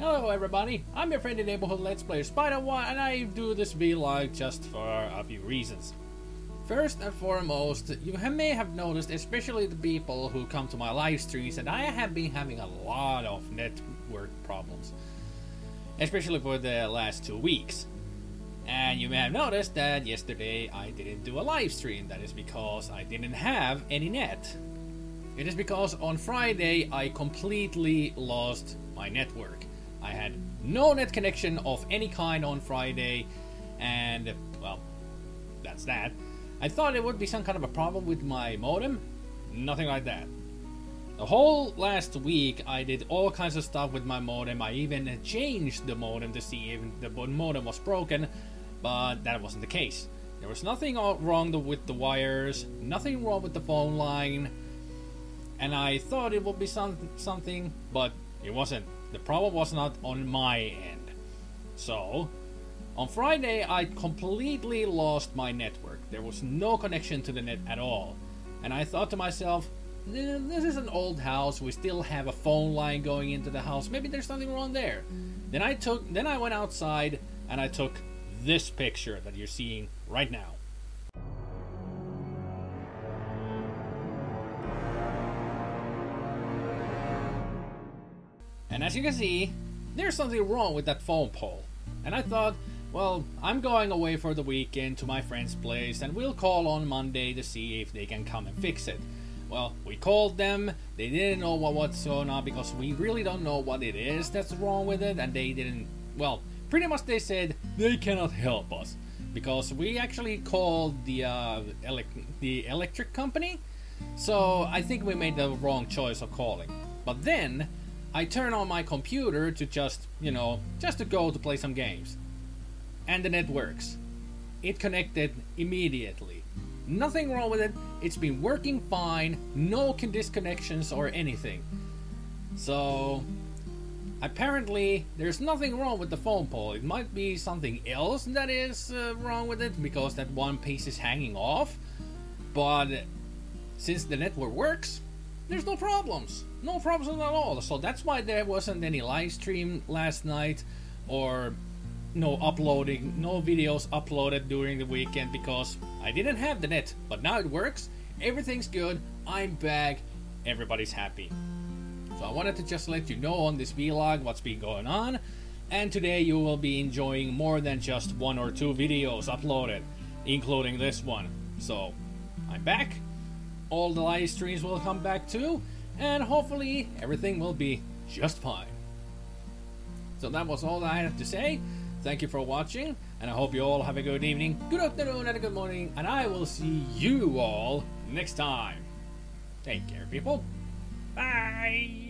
Hello everybody, I'm your friendly neighborhood Let's Player SpiderMwa and I do this vlog just for a few reasons. First and foremost, you may have noticed, especially the people who come to my live streams, that I have been having a lot of network problems. Especially for the last two weeks. And you may have noticed that yesterday I didn't do a live stream. That is because I didn't have any net. It is because on Friday I completely lost my network. I had no net connection of any kind on Friday, and well, that's that. I thought it would be some kind of a problem with my modem. Nothing like that. The whole last week, I did all kinds of stuff with my modem. I even changed the modem to see if the modem was broken, but that wasn't the case. There was nothing wrong with the wires, nothing wrong with the phone line, and I thought it would be some, something, but it wasn't. The problem was not on my end. So, on Friday, I completely lost my network. There was no connection to the net at all. And I thought to myself, this is an old house. We still have a phone line going into the house. Maybe there's something wrong there. Then I took then I went outside and I took this picture that you're seeing right now. And as you can see, there's something wrong with that phone pole. And I thought, well, I'm going away for the weekend to my friend's place and we'll call on Monday to see if they can come and fix it. Well, we called them, they didn't know what what's going on because we really don't know what it is that's wrong with it and they didn't, well, pretty much they said they cannot help us because we actually called the uh, elec- the electric company. So I think we made the wrong choice of calling. But then I turn on my computer to just, you know, just to go to play some games. And the net works. It connected immediately. Nothing wrong with it. It's been working fine. No disconnections or anything. So, apparently, there's nothing wrong with the phone pole. It might be something else that is uh, wrong with it because that one piece is hanging off. But since the network works, there's no problems. No problems at all. So that's why there wasn't any live stream last night or no uploading, no videos uploaded during the weekend because I didn't have the net. But now it works. Everything's good. I'm back. Everybody's happy. So I wanted to just let you know on this vlog what's been going on. And today you will be enjoying more than just one or two videos uploaded, including this one. So, I'm back all the live streams will come back too, and hopefully everything will be just fine. So that was all I had to say. Thank you for watching, and I hope you all have a good evening, good afternoon, and a good morning, and I will see you all next time. Take care, people. Bye!